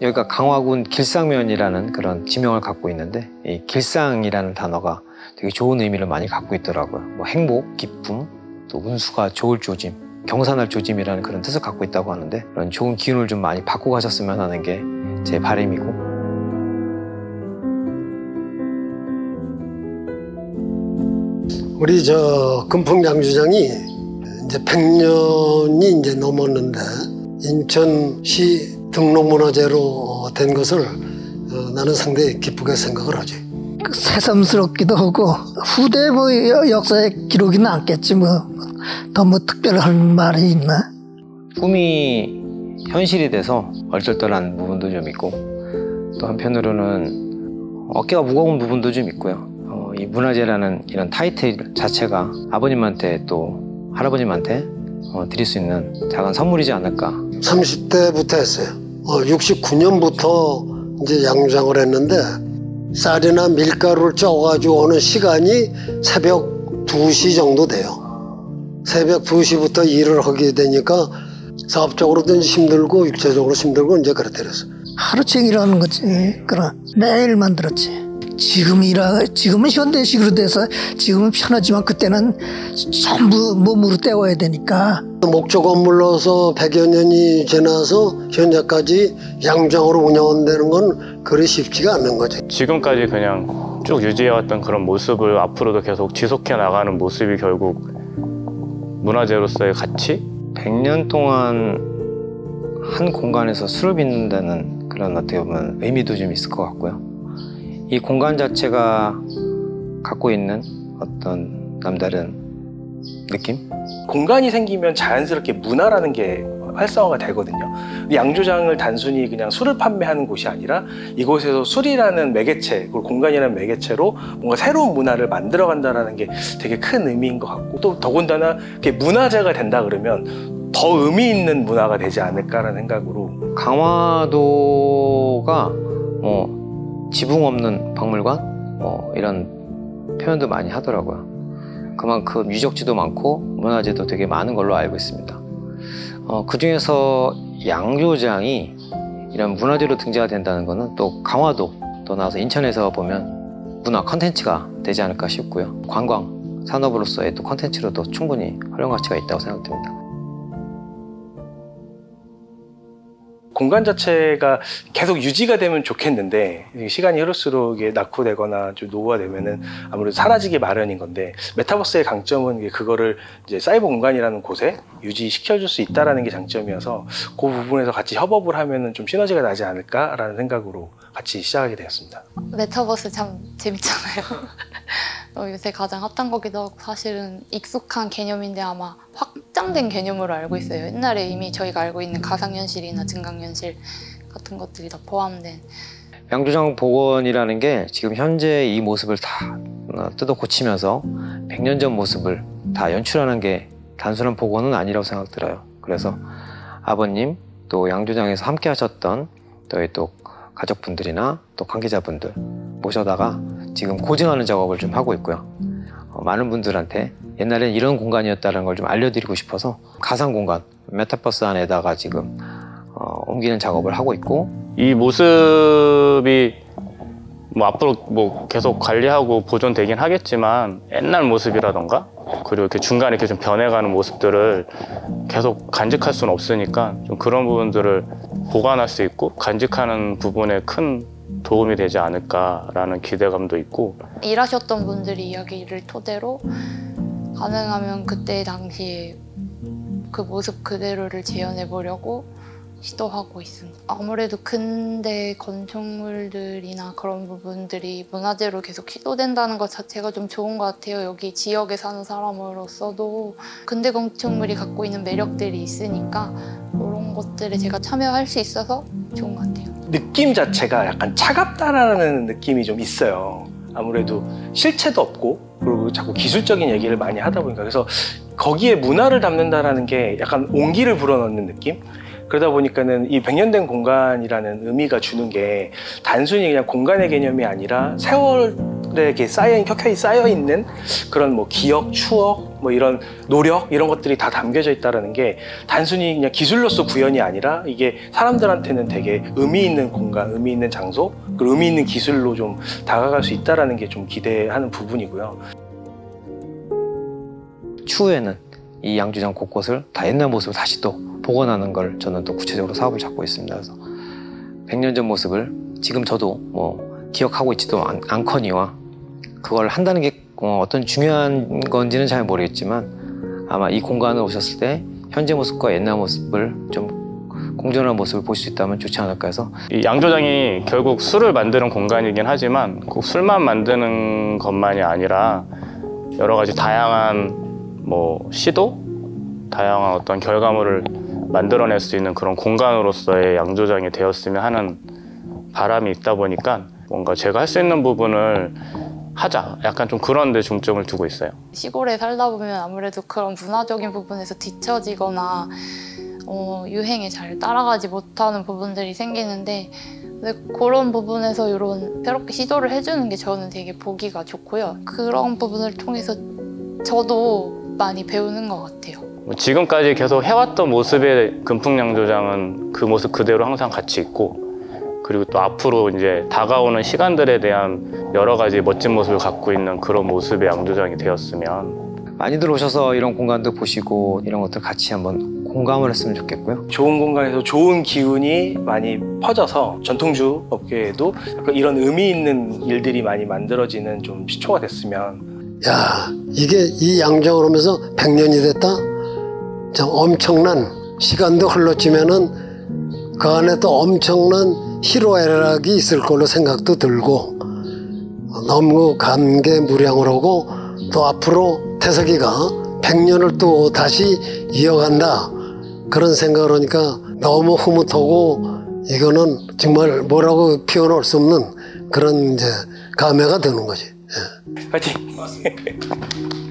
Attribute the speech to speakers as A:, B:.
A: 여기가 강화군 길상면이라는 그런 지명을 갖고 있는데 이 길상이라는 단어가 되게 좋은 의미를 많이 갖고 있더라고요. 뭐 행복, 기쁨, 또 운수가 좋을 조짐, 경산할 조짐이라는 그런 뜻을 갖고 있다고 하는데 그런 좋은 기운을 좀 많이 받고 가셨으면 하는 게 제 바람이고
B: 우리 저 금풍 양주장이 이제 100년이 이제 넘었는데 인천시 등록문화재로 된 것을 어, 나는 상당히 기쁘게 생각을 하지.
C: 새삼스럽기도 하고 후대 뭐 여- 역사의 기록이 남겠지 뭐더뭐 특별한 말이 있나?
A: 꿈이 현실이 돼서 얼떨떨한 부분도 좀 있고 또 한편으로는 어깨가 무거운 부분도 좀 있고요. 어, 이 문화재라는 이런 타이틀 자체가 아버님한테 또 할아버님한테 어, 드릴 수 있는 작은 선물이지 않을까
B: 30대부터 했어요. 어, 69년부터 이제 양주장을 했는데 쌀이나 밀가루를 쪄가지고 오는 시간이 새벽 2시 정도 돼요. 새벽 2시부터 일을 하게 되니까 사업적으로도 힘들고 육체적으로 힘들고 이제 그렇게 됐어.
C: 하루 종일 하는 거지. 그럼 매일 만들었지. 지금 일하, 지금은 현대식으로 돼서 지금은 편하지만 그때는 전부 몸으로 때워야 되니까
B: 목조 건물로서 100여 년이 지나서 현재까지 양장으로 운영한다는 건 그리 쉽지가 않는 거죠.
D: 지금까지 그냥 쭉 유지해왔던 그런 모습을 앞으로도 계속 지속해 나가는 모습이 결국 문화재로서의 가치?
A: 100년 동안 한 공간에서 술을 빚는다는 그런 어떻게 보면 의미도 좀 있을 것 같고요. 이 공간 자체가 갖고 있는 어떤 남다른 느낌?
E: 공간이 생기면 자연스럽게 문화라는 게 활성화가 되거든요. 양조장을 단순히 그냥 술을 판매하는 곳이 아니라 이곳에서 술이라는 매개체, 그리고 공간이라는 매개체로 뭔가 새로운 문화를 만들어 간다라는 게 되게 큰 의미인 것 같고 또 더군다나 그게 문화재가 된다 그러면 더 의미 있는 문화가 되지 않을까라는 생각으로
A: 강화도가 뭐 지붕 없는 박물관 뭐 이런 표현도 많이 하더라고요. 그만큼 유적지도 많고 문화재도 되게 많은 걸로 알고 있습니다. 어, 그 중에서 양조장이 이런 문화재로 등재가 된다는 것은 또 강화도 또 나와서 인천에서 보면 문화 컨텐츠가 되지 않을까 싶고요. 관광 산업으로서의 또 컨텐츠로도 충분히 활용 가치가 있다고 생각됩니다.
E: 공간 자체가 계속 유지가 되면 좋겠는데 시간이 흐를수록 이게 낙후되거나 좀 노후화되면은 아무래도 사라지기 마련인 건데 메타버스의 강점은 그거를 이제 사이버 공간이라는 곳에 유지시켜줄 수 있다라는 게 장점이어서 그 부분에서 같이 협업을 하면은 좀 시너지가 나지 않을까라는 생각으로 같이 시작하게 되었습니다.
F: 메타버스 참 재밌잖아요. 어, 요새 가장 핫한 거기도 하고 사실은 익숙한 개념인데 아마 확 장된 개념으로 알고 있어요. 옛날에 이미 저희가 알고 있는 가상현실이나 증강현실 같은 것들이 다 포함된
A: 양조장 복원이라는 게 지금 현재 이 모습을 다 어, 뜯어 고치면서 100년 전 모습을 다 연출하는 게 단순한 복원은 아니라고 생각 들어요. 그래서 아버님 또 양조장에서 함께 하셨던 저희 또 가족분들이나 또 관계자분들 모셔다가 지금 고증하는 작업을 좀 하고 있고요. 어, 많은 분들한테 옛날엔 이런 공간이었다는 걸 좀 알려드리고 싶어서 가상 공간 메타버스 안에다가 지금 어, 옮기는 작업을 하고 있고.
D: 이 모습이 뭐 앞으로 뭐 계속 관리하고 보존되긴 하겠지만 옛날 모습이라던가 그리고 이렇게 중간에 이렇게 좀 변해가는 모습들을 계속 간직할 수는 없으니까 좀 그런 부분들을 보관할 수 있고 간직하는 부분에 큰 도움이 되지 않을까라는 기대감도 있고.
F: 일하셨던 분들이 이야기를 토대로 가능하면 그때 당시에 그 모습 그대로를 재현해 보려고 시도하고 있습니다. 아무래도 근대 건축물들이나 그런 부분들이 문화재로 계속 시도된다는 것 자체가 좀 좋은 것 같아요. 여기 지역에 사는 사람으로서도 근대 건축물이 갖고 있는 매력들이 있으니까 그런 것들에 제가 참여할 수 있어서 좋은 것 같아요.
E: 느낌 자체가 약간 차갑다라는 느낌이 좀 있어요. 아무래도 실체도 없고 자꾸 기술적인 얘기를 많이 하다 보니까 그래서 거기에 문화를 담는다라는 게 약간 온기를 불어넣는 느낌? 그러다 보니까는 이 100년 된 공간이라는 의미가 주는 게 단순히 그냥 공간의 개념이 아니라 세월을 사람들에게 쌓여 켜켜이 쌓여 있는 그런 뭐 기억, 추억, 뭐 이런 노력 이런 것들이 다 담겨져 있다라는 게 단순히 그냥 기술로서 구현이 아니라 이게 사람들한테는 되게 의미 있는 공간, 의미 있는 장소, 그리고 의미 있는 기술로 좀 다가갈 수 있다라는 게좀 기대하는 부분이고요.
A: 추후에는 이 양주장 곳곳을 다 옛날 모습을 다시 또 복원하는 걸 저는 또 구체적으로 사업을 잡고 있습니다. 그래서 100년 전 모습을 지금 저도 뭐 기억하고 있지도 않, 않거니와 그걸 한다는 게 어, 어떤 중요한 건지는 잘 모르겠지만 아마 이 공간을 오셨을 때 현재 모습과 옛날 모습을 좀 공존한 모습을 보실 수 있다면 좋지 않을까 해서
D: 이 양조장이 결국 술을 만드는 공간이긴 하지만 꼭 술만 만드는 것만이 아니라 여러 가지 다양한 뭐 시도, 다양한 어떤 결과물을 만들어낼 수 있는 그런 공간으로서의 양조장이 되었으면 하는 바람이 있다 보니까 뭔가 제가 할 수 있는 부분을 하자. 약간 좀 그런 데 중점을 두고 있어요.
F: 시골에 살다 보면 아무래도 그런 문화적인 부분에서 뒤처지거나 어, 유행에 잘 따라가지 못하는 부분들이 생기는데 그런 부분에서 이런 새롭게 시도를 해주는 게 저는 되게 보기가 좋고요. 그런 부분을 통해서 저도 많이 배우는 것 같아요.
D: 뭐 지금까지 계속 해왔던 모습의 금풍양조장은 그 모습 그대로 항상 같이 있고 그리고 또 앞으로 이제 다가오는 시간들에 대한 여러 가지 멋진 모습을 갖고 있는 그런 모습의 양조장이 되었으면
A: 많이들 오셔서 이런 공간도 보시고 이런 것들 같이 한번 공감을 했으면 좋겠고요.
E: 좋은 공간에서 좋은 기운이 많이 퍼져서 전통주 업계에도 약간 이런 의미 있는 일들이 많이 만들어지는 좀 시초가 됐으면
B: 야, 이게 이 양정을 하면서 100년이 됐다? 참 엄청난 시간도 흘렀지만은 그 안에 또 엄청난 희로애락이 있을 걸로 생각도 들고 너무 감개무량을 하고 또 앞으로 태석이가 100년을 또 다시 이어간다 그런 생각을 하니까 너무 흐뭇하고 이거는 정말 뭐라고 표현할 수 없는 그런 이제 감회가 드는 거지.
E: パチッ。